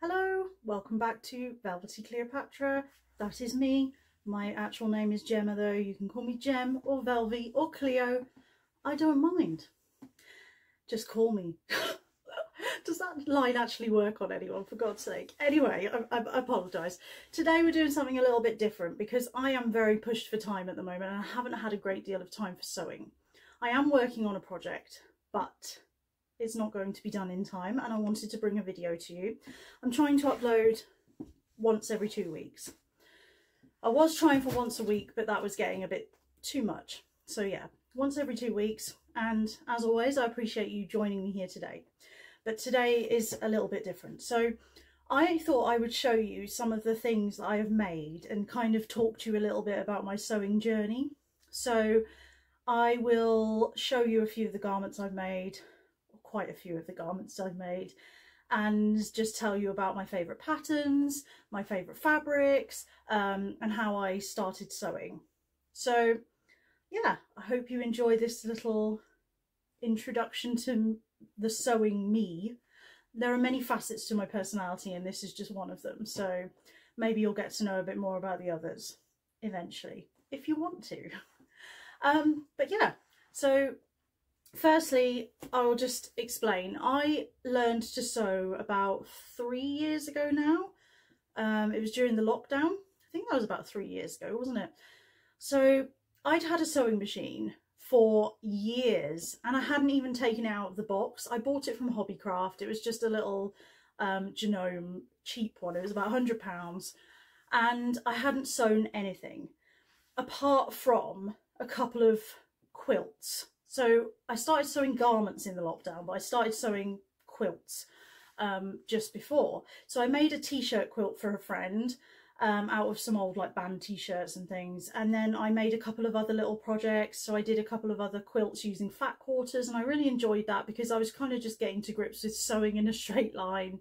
Hello, welcome back to Velvety Cleopatra. That is me. My actual name is Gemma though. You can call me Gem or Velvy or Cleo. I don't mind. Just call me. Does that line actually work on anyone, for God's sake? Anyway, I, I, I apologise. Today we're doing something a little bit different because I am very pushed for time at the moment and I haven't had a great deal of time for sewing. I am working on a project, but it's not going to be done in time and I wanted to bring a video to you. I'm trying to upload once every two weeks. I was trying for once a week, but that was getting a bit too much. So yeah, once every two weeks. And as always, I appreciate you joining me here today. But today is a little bit different. So I thought I would show you some of the things that I have made and kind of talk to you a little bit about my sewing journey. So I will show you a few of the garments I've made, quite a few of the garments I've made, and just tell you about my favourite patterns, my favourite fabrics, um, and how I started sewing. So yeah, I hope you enjoy this little introduction to the sewing me. There are many facets to my personality and this is just one of them. So maybe you'll get to know a bit more about the others eventually, if you want to. Um, but yeah, so firstly, I'll just explain. I learned to sew about three years ago now. Um, it was during the lockdown. I think that was about three years ago, wasn't it? So I'd had a sewing machine for years and I hadn't even taken out of the box. I bought it from Hobbycraft. It was just a little um, Janome cheap one. It was about £100 and I hadn't sewn anything apart from a couple of quilts. So I started sewing garments in the lockdown, but I started sewing quilts um, just before. So I made a t-shirt quilt for a friend um, out of some old like band t-shirts and things. And then I made a couple of other little projects. So I did a couple of other quilts using fat quarters and I really enjoyed that because I was kind of just getting to grips with sewing in a straight line,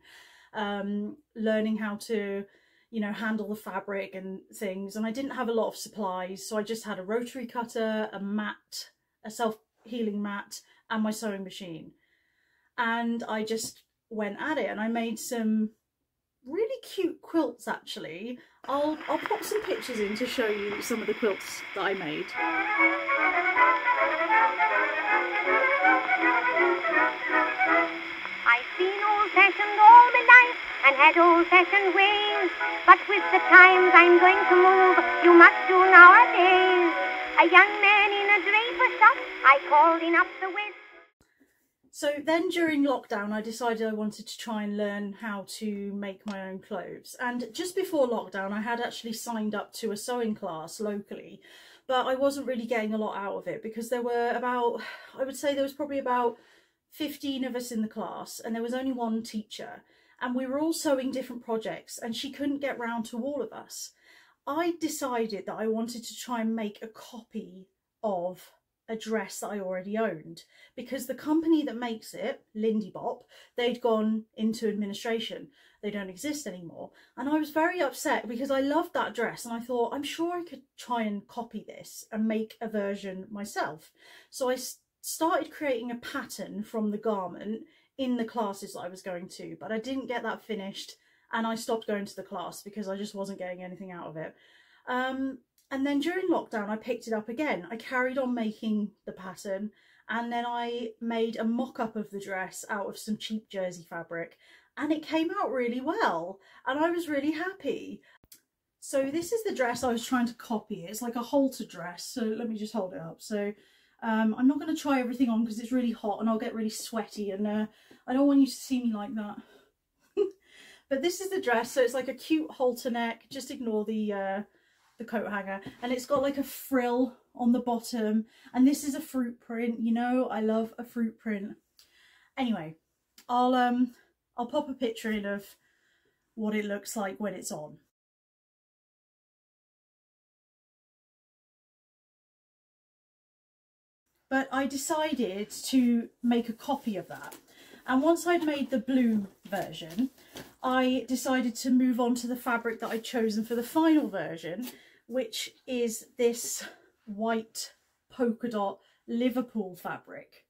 um, learning how to, you know, handle the fabric and things. And I didn't have a lot of supplies. So I just had a rotary cutter, a mat, a self-healing mat and my sewing machine. And I just went at it and I made some really cute quilts actually. I'll, I'll pop some pictures in to show you some of the quilts that I made. I've been old-fashioned all my life and had old-fashioned ways. But with the times I'm going to move, you must do nowadays. A young man in a draper shop, I called in up the west. So then during lockdown, I decided I wanted to try and learn how to make my own clothes. And just before lockdown, I had actually signed up to a sewing class locally, but I wasn't really getting a lot out of it because there were about, I would say there was probably about 15 of us in the class and there was only one teacher and we were all sewing different projects and she couldn't get round to all of us. I decided that I wanted to try and make a copy of a dress that I already owned because the company that makes it, Lindy Bop, they'd gone into administration. They don't exist anymore. And I was very upset because I loved that dress and I thought, I'm sure I could try and copy this and make a version myself. So I started creating a pattern from the garment in the classes that I was going to, but I didn't get that finished and I stopped going to the class because I just wasn't getting anything out of it. Um, and then during lockdown, I picked it up again. I carried on making the pattern and then I made a mock-up of the dress out of some cheap jersey fabric and it came out really well and I was really happy. So this is the dress I was trying to copy. It's like a halter dress. So let me just hold it up. So um, I'm not going to try everything on because it's really hot and I'll get really sweaty and uh, I don't want you to see me like that. but this is the dress. So it's like a cute halter neck. Just ignore the... Uh, the coat hanger and it's got like a frill on the bottom. And this is a fruit print you know? I love a fruit print. Anyway I'll um I'll pop a picture in of what it looks like when it's on. But I decided to make a copy of that. And once I'd made the blue version I decided to move on to the fabric that I'd chosen for the final version which is this white polka dot Liverpool fabric.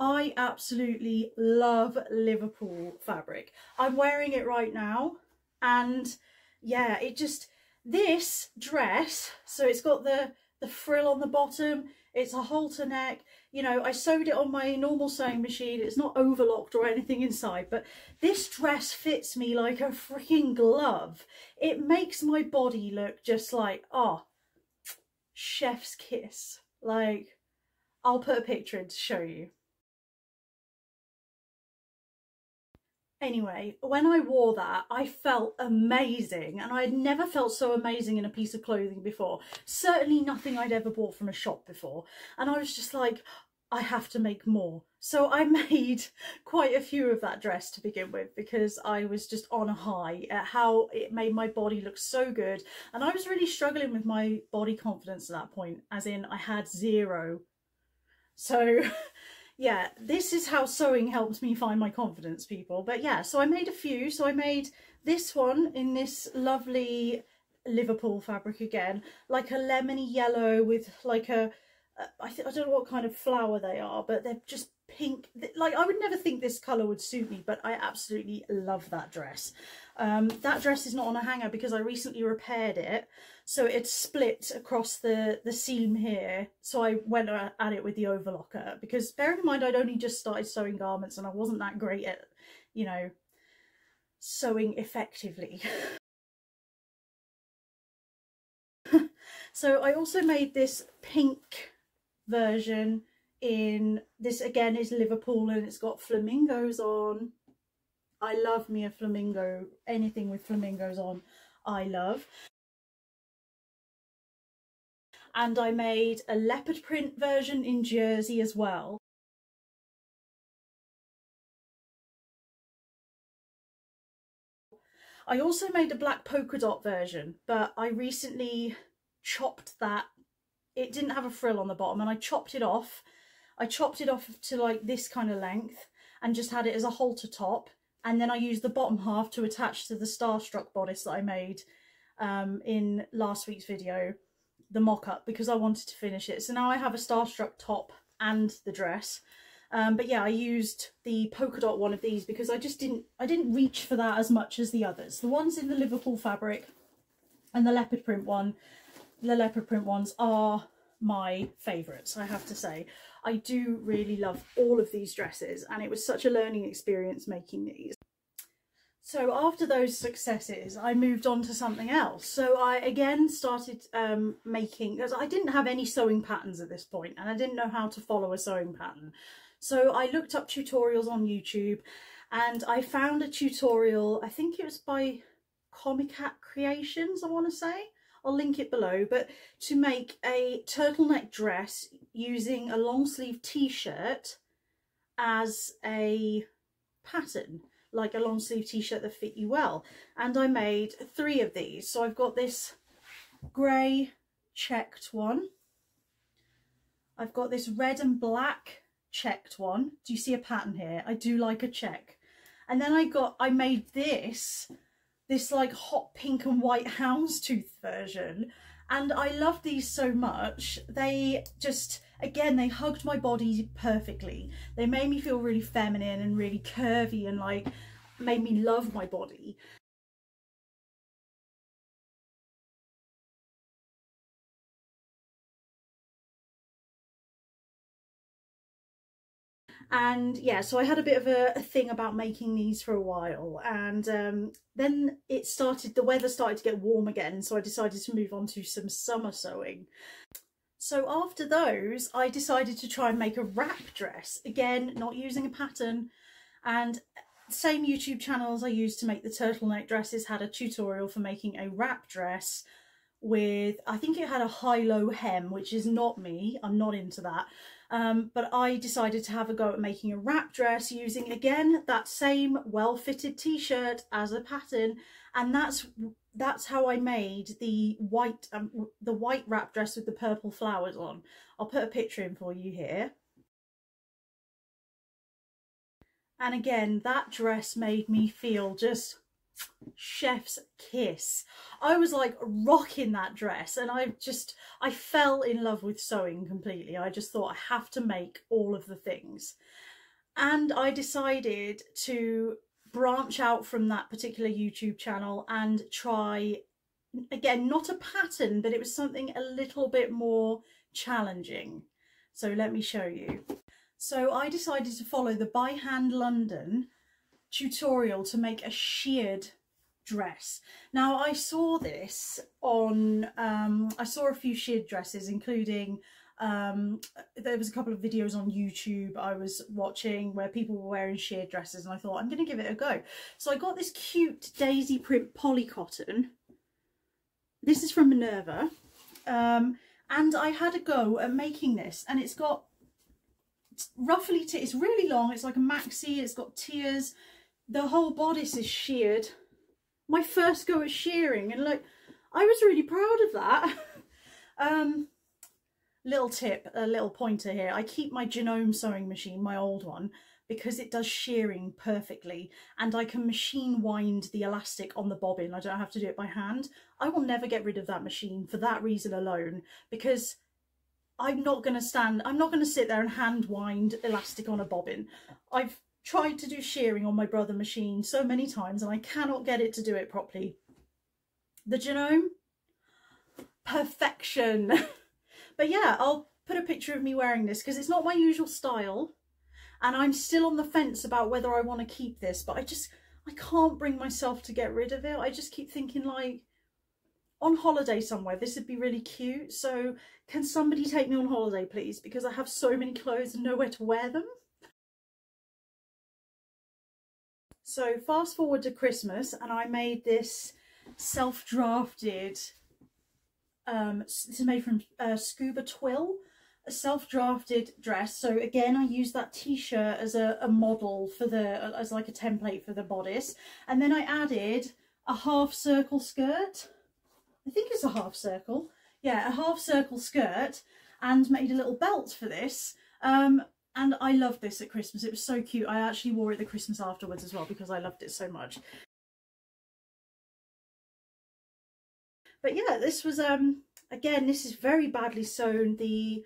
I absolutely love Liverpool fabric. I'm wearing it right now and yeah, it just, this dress, so it's got the, the frill on the bottom, it's a halter neck, you know, I sewed it on my normal sewing machine, it's not overlocked or anything inside, but this dress fits me like a freaking glove. It makes my body look just like, oh, chef's kiss. Like, I'll put a picture in to show you. Anyway, when I wore that, I felt amazing and I had never felt so amazing in a piece of clothing before. Certainly nothing I'd ever bought from a shop before. And I was just like, I have to make more. So I made quite a few of that dress to begin with because I was just on a high at how it made my body look so good. And I was really struggling with my body confidence at that point, as in I had zero. So yeah, this is how sewing helps me find my confidence, people. But yeah, so I made a few. So I made this one in this lovely Liverpool fabric again, like a lemony yellow with like a, I, I don't know what kind of flower they are, but they're just pink. Like I would never think this colour would suit me, but I absolutely love that dress. Um, that dress is not on a hanger because I recently repaired it. So it split across the, the seam here. So I went at it with the overlocker because bearing in mind I'd only just started sewing garments and I wasn't that great at, you know, sewing effectively. so I also made this pink version in, this again is Liverpool and it's got flamingos on. I love me a flamingo, anything with flamingos on, I love. And I made a leopard print version in jersey as well. I also made a black polka dot version, but I recently chopped that. It didn't have a frill on the bottom and I chopped it off. I chopped it off to like this kind of length and just had it as a halter top and then I used the bottom half to attach to the Starstruck bodice that I made um, in last week's video, the mock-up, because I wanted to finish it. So now I have a Starstruck top and the dress. Um, but yeah, I used the polka dot one of these because I just didn't, I didn't reach for that as much as the others. The ones in the Liverpool fabric and the leopard print one, the leopard print ones are my favourites, I have to say. I do really love all of these dresses and it was such a learning experience making these. So after those successes, I moved on to something else. So I again started um, making, because I didn't have any sewing patterns at this point and I didn't know how to follow a sewing pattern. So I looked up tutorials on YouTube and I found a tutorial, I think it was by Comicat Creations, I want to say. I'll link it below, but to make a turtleneck dress using a long sleeve t-shirt as a pattern, like a long sleeve t-shirt that fit you well. And I made three of these. So I've got this grey checked one. I've got this red and black checked one. Do you see a pattern here? I do like a check. And then I got, I made this this like hot pink and white houndstooth version and I love these so much. They just, again, they hugged my body perfectly. They made me feel really feminine and really curvy and like made me love my body. And yeah so I had a bit of a, a, thing about making these for a while. And um, then it started the weather started to get warm again so I decided to move on to some summer sewing. So after those I decided to try and make a wrap dress. Again not using a pattern. And same YouTube channels I used to make the turtleneck dresses had a tutorial for making a wrap dress with I think it had a high-low hem which is not me. I'm not into that um, but I decided to have a go at making a wrap dress using, again, that same well-fitted t-shirt as a pattern. And that's that's how I made the white um, the white wrap dress with the purple flowers on. I'll put a picture in for you here. And again, that dress made me feel just chef's kiss. I was like rocking that dress and I just, I fell in love with sewing completely. I just thought I have to make all of the things. And I decided to branch out from that particular YouTube channel and try, again, not a pattern, but it was something a little bit more challenging. So let me show you. So I decided to follow the By Hand London tutorial to make a sheared dress. Now I saw this on, um, I saw a few sheared dresses including um, there was a couple of videos on YouTube I was watching where people were wearing sheared dresses and I thought I'm going to give it a go. So I got this cute daisy print poly cotton. This is from Minerva. Um, and I had a go at making this and it's got roughly, it's really long, it's like a maxi, it's got tiers, the whole bodice is sheared. My first go at shearing and like, I was really proud of that. um, little tip, a little pointer here. I keep my Janome sewing machine, my old one, because it does shearing perfectly and I can machine wind the elastic on the bobbin. I don't have to do it by hand. I will never get rid of that machine for that reason alone because I'm not going to stand, I'm not going to sit there and hand wind elastic on a bobbin. I've tried to do shearing on my brother machine so many times and I cannot get it to do it properly. The Janome, perfection. but yeah, I'll put a picture of me wearing this because it's not my usual style and I'm still on the fence about whether I want to keep this, but I just, I can't bring myself to get rid of it. I just keep thinking like, on holiday somewhere, this would be really cute. So can somebody take me on holiday, please? Because I have so many clothes and nowhere to wear them. So fast forward to Christmas and I made this self-drafted, um, this is made from uh, Scuba Twill, a self-drafted dress. So again, I used that t-shirt as a, a model for the, as like a template for the bodice. And then I added a half circle skirt. I think it's a half circle. Yeah, a half circle skirt and made a little belt for this. Um, and I loved this at Christmas. It was so cute. I actually wore it the Christmas afterwards as well because I loved it so much. But yeah, this was, um, again, this is very badly sewn. The,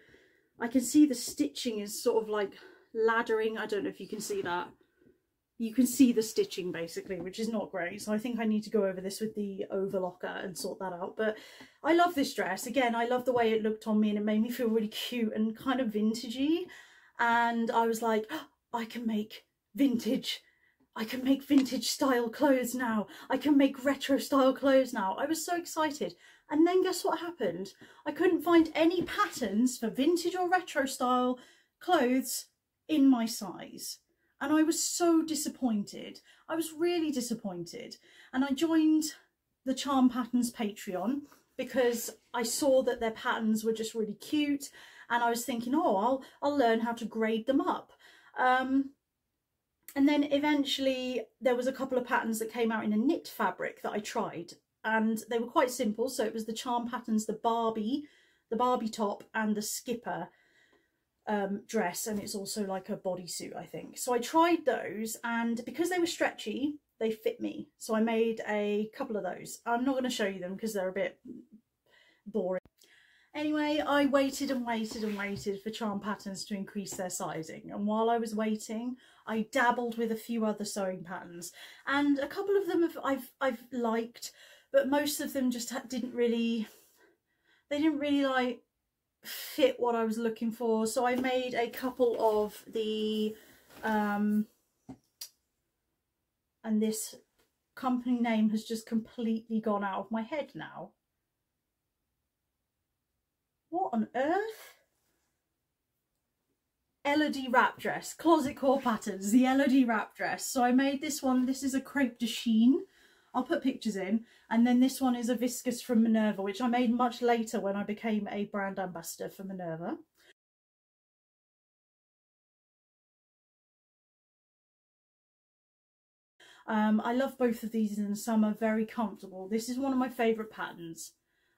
I can see the stitching is sort of like laddering. I don't know if you can see that. You can see the stitching basically, which is not great. So I think I need to go over this with the overlocker and sort that out. But I love this dress. Again, I love the way it looked on me and it made me feel really cute and kind of vintagey and I was like, oh, I can make vintage. I can make vintage style clothes now. I can make retro style clothes now. I was so excited. And then guess what happened? I couldn't find any patterns for vintage or retro style clothes in my size. And I was so disappointed. I was really disappointed. And I joined the Charm Patterns Patreon because I saw that their patterns were just really cute and I was thinking, oh, I'll, I'll learn how to grade them up. Um, and then eventually there was a couple of patterns that came out in a knit fabric that I tried and they were quite simple. So it was the charm patterns, the Barbie, the Barbie top and the skipper um, dress and it's also like a bodysuit I think. So I tried those and because they were stretchy they fit me. So I made a couple of those. I'm not going to show you them because they're a bit boring. Anyway, I waited and waited and waited for Charm Patterns to increase their sizing. And while I was waiting, I dabbled with a few other sewing patterns. And a couple of them have, I've, I've liked, but most of them just didn't really, they didn't really like fit what I was looking for. So I made a couple of the, um, and this company name has just completely gone out of my head now. What on earth? Elodie wrap dress, closet core patterns, the Elodie wrap dress. So I made this one, this is a crepe de chine. I'll put pictures in. And then this one is a viscose from Minerva, which I made much later when I became a brand ambassador for Minerva. Um, I love both of these in the summer, very comfortable. This is one of my favourite patterns.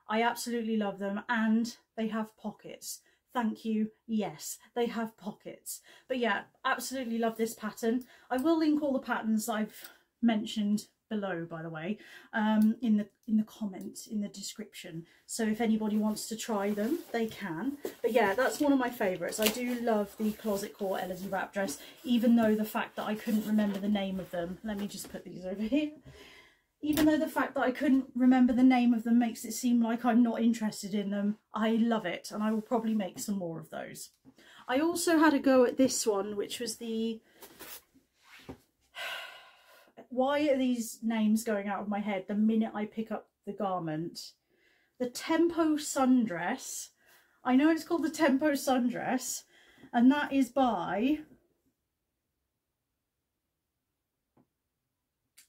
I absolutely love them and they have pockets. Thank you. Yes, they have pockets. But yeah, absolutely love this pattern. I will link all the patterns I've mentioned below by the way um in the in the comments in the description so if anybody wants to try them they can but yeah that's one of my favorites i do love the closet core elodie wrap dress even though the fact that i couldn't remember the name of them let me just put these over here even though the fact that I couldn't remember the name of them makes it seem like I'm not interested in them, I love it and I will probably make some more of those. I also had a go at this one, which was the... Why are these names going out of my head the minute I pick up the garment? The Tempo Sundress. I know it's called the Tempo Sundress, and that is by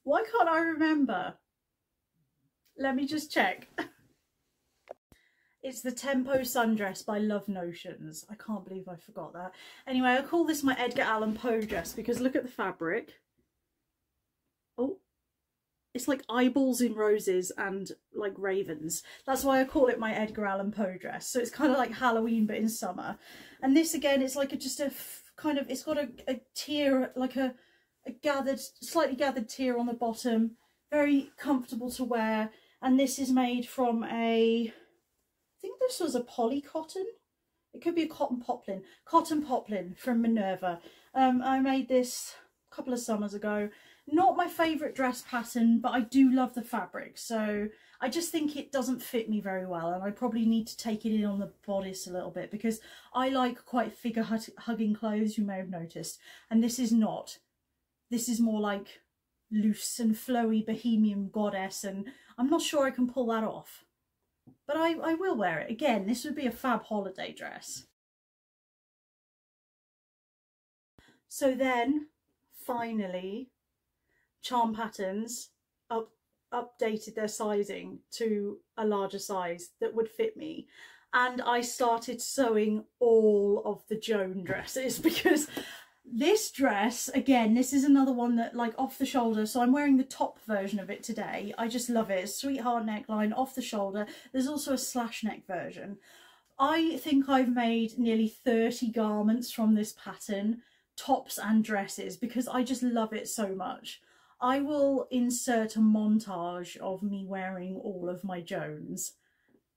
Why can't I remember? Let me just check. It's the Tempo Sundress by Love Notions. I can't believe I forgot that. Anyway, I call this my Edgar Allan Poe dress because look at the fabric. Oh, it's like eyeballs in roses and like ravens. That's why I call it my Edgar Allan Poe dress. So it's kind of like Halloween but in summer. And this again, it's like a, just a kind of, it's got a, a tier, like a a gathered, slightly gathered tier on the bottom, very comfortable to wear. And this is made from a, I think this was a poly cotton. It could be a cotton poplin, cotton poplin from Minerva. Um, I made this a couple of summers ago. Not my favourite dress pattern, but I do love the fabric. So I just think it doesn't fit me very well. And I probably need to take it in on the bodice a little bit because I like quite figure hugging clothes, you may have noticed. And this is not. This is more like loose and flowy bohemian goddess and I'm not sure I can pull that off. But I, I will wear it. Again, this would be a fab holiday dress. So then, finally, Charm Patterns up, updated their sizing to a larger size that would fit me and I started sewing all of the Joan dresses because this dress, again, this is another one that like off the shoulder. So I'm wearing the top version of it today. I just love it. Sweetheart neckline off the shoulder. There's also a slash neck version. I think I've made nearly 30 garments from this pattern, tops and dresses, because I just love it so much. I will insert a montage of me wearing all of my Joans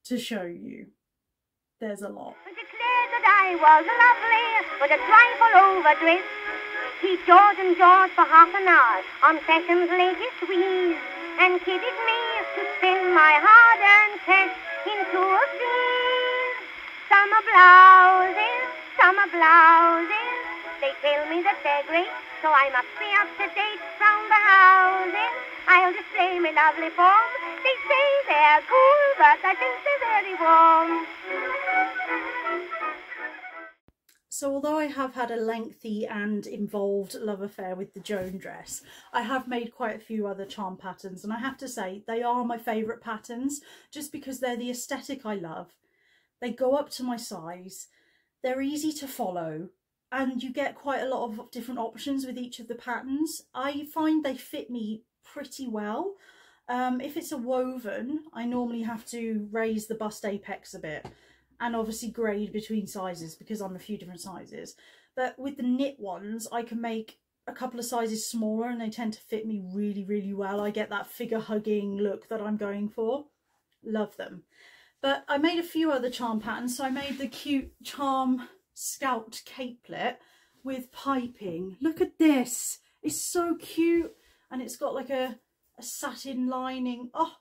to show you. There's a lot I was lovely, but a trifle overdressed. He George and George for half an hour on Fashion's latest wheeze, and kidded me to spin my hard-earned cash into a fees. Summer blouses, summer blouses, they tell me that they're great, so I must be up to date from the houses. I'll display my lovely form. They say they're cool, but I think they're very warm. So although I have had a lengthy and involved love affair with the Joan dress, I have made quite a few other charm patterns and I have to say they are my favourite patterns just because they're the aesthetic I love. They go up to my size, they're easy to follow and you get quite a lot of different options with each of the patterns. I find they fit me pretty well. Um, if it's a woven, I normally have to raise the bust apex a bit and obviously grade between sizes because I'm a few different sizes. But with the knit ones, I can make a couple of sizes smaller and they tend to fit me really, really well. I get that figure hugging look that I'm going for. Love them. But I made a few other charm patterns. So I made the cute charm Scout capelet with piping. Look at this. It's so cute. And it's got like a, a satin lining. Oh,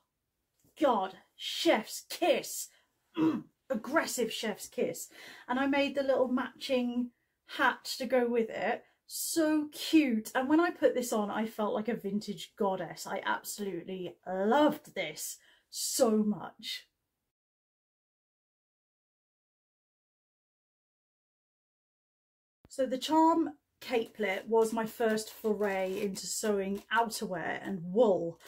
God. Chef's kiss. aggressive chef's kiss. And I made the little matching hat to go with it. So cute. And when I put this on, I felt like a vintage goddess. I absolutely loved this so much. So the Charm capelet was my first foray into sewing outerwear and wool.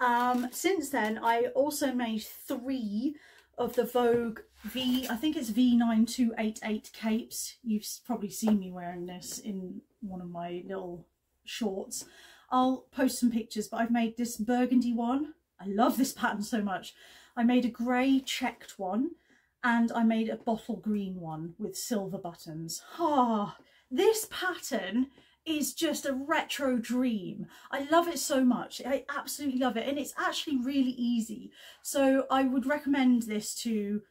Um, since then, I also made three of the Vogue V, I think it's V9288 capes. You've probably seen me wearing this in one of my little shorts. I'll post some pictures, but I've made this burgundy one. I love this pattern so much. I made a grey checked one and I made a bottle green one with silver buttons. Ah, this pattern is just a retro dream. I love it so much. I absolutely love it. And it's actually really easy. So I would recommend this to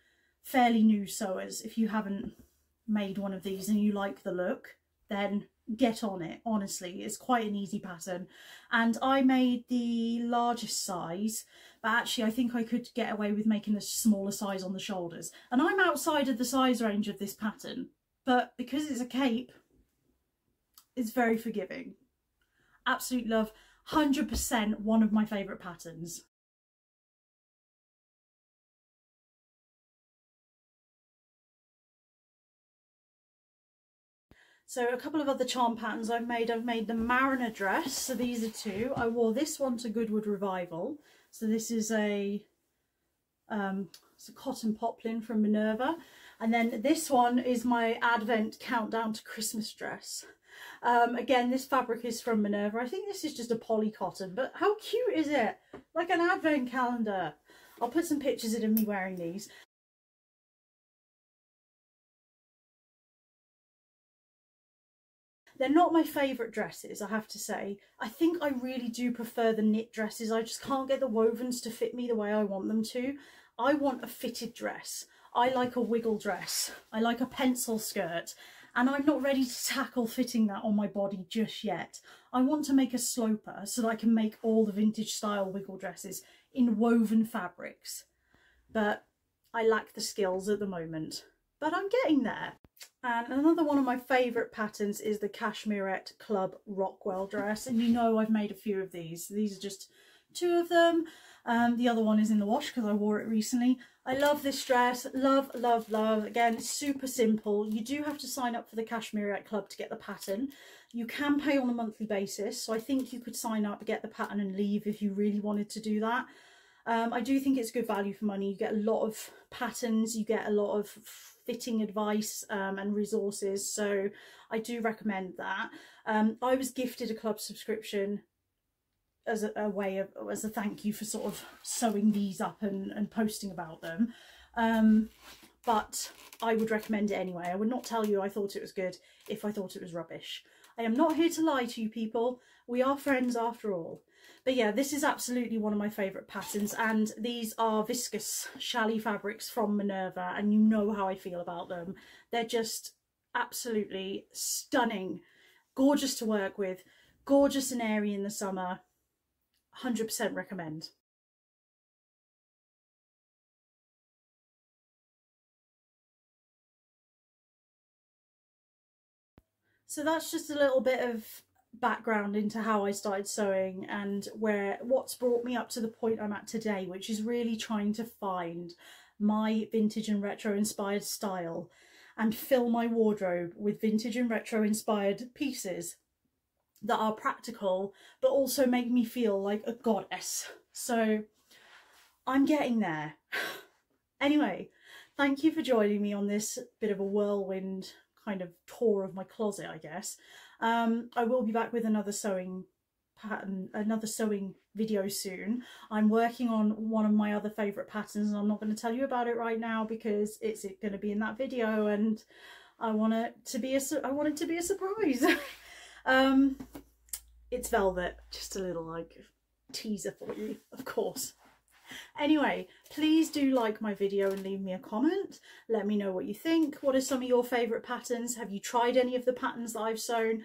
fairly new sewers if you haven't made one of these and you like the look then get on it honestly it's quite an easy pattern and I made the largest size but actually I think I could get away with making a smaller size on the shoulders and I'm outside of the size range of this pattern but because it's a cape it's very forgiving absolute love 100% one of my favourite patterns So a couple of other charm patterns I've made. I've made the Mariner dress. So these are two. I wore this one to Goodwood Revival. So this is a, um, it's a cotton poplin from Minerva. And then this one is my Advent countdown to Christmas dress. Um, again, this fabric is from Minerva. I think this is just a poly cotton, but how cute is it? Like an Advent calendar. I'll put some pictures of me wearing these. They're not my favourite dresses, I have to say. I think I really do prefer the knit dresses. I just can't get the wovens to fit me the way I want them to. I want a fitted dress. I like a wiggle dress. I like a pencil skirt. And I'm not ready to tackle fitting that on my body just yet. I want to make a sloper so that I can make all the vintage style wiggle dresses in woven fabrics. But I lack the skills at the moment. But I'm getting there. And another one of my favourite patterns is the Cashmerette Club Rockwell dress. And you know I've made a few of these. These are just two of them. Um, the other one is in the wash because I wore it recently. I love this dress. Love, love, love. Again, super simple. You do have to sign up for the Cashmerette Club to get the pattern. You can pay on a monthly basis. So I think you could sign up, get the pattern and leave if you really wanted to do that. Um, I do think it's good value for money. You get a lot of patterns, you get a lot of fitting advice um, and resources. So I do recommend that. Um, I was gifted a club subscription as a, a, way of, as a thank you for sort of sewing these up and, and posting about them. Um, but I would recommend it anyway. I would not tell you I thought it was good if I thought it was rubbish. I am not here to lie to you people. We are friends after all. But yeah, this is absolutely one of my favourite patterns and these are viscose challis fabrics from Minerva and you know how I feel about them. They're just absolutely stunning, gorgeous to work with, gorgeous and airy in the summer. 100% recommend. So that's just a little bit of background into how I started sewing and where what's brought me up to the point I'm at today, which is really trying to find my vintage and retro inspired style and fill my wardrobe with vintage and retro inspired pieces that are practical but also make me feel like a goddess. So I'm getting there. anyway, thank you for joining me on this bit of a whirlwind kind of tour of my closet, I guess. Um, I will be back with another sewing pattern, another sewing video soon. I'm working on one of my other favourite patterns and I'm not going to tell you about it right now because it's going to be in that video and I want it to be a, I want it to be a surprise. um, it's velvet, just a little like teaser for you, of course. Anyway, please do like my video and leave me a comment. Let me know what you think. What are some of your favourite patterns? Have you tried any of the patterns that I've sewn?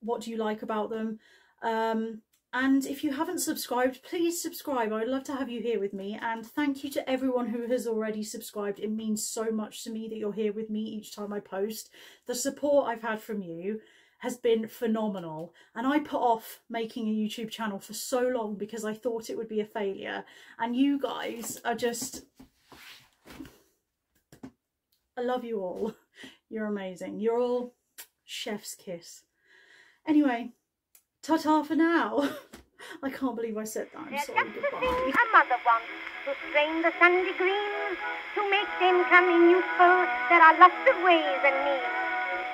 What, do you like about them? Um, and if you haven't subscribed, please subscribe. I'd love to have you here with me. And thank you to everyone who has already subscribed. It means so much to me that you're here with me each time I post. The support I've had from you has been phenomenal. And I put off making a YouTube channel for so long because I thought it would be a failure. And you guys are just... I love you all. You're amazing. You're all chef's kiss. Anyway, ta-ta for now. I can't believe I said that. I'm They're sorry. just the Goodbye. thing a mother wants to strain the Sunday greens, to make them come in useful. There are lots of ways and means.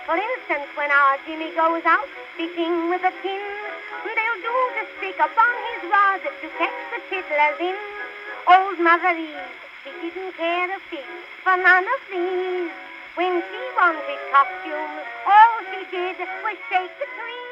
For instance, when our Jimmy goes out speaking with a tin, they'll do to stick upon his rod to catch the tiddlers in. Old Mother Eve, she didn't care a fig for none of these. When she wanted costumes, all she did was shake the tree.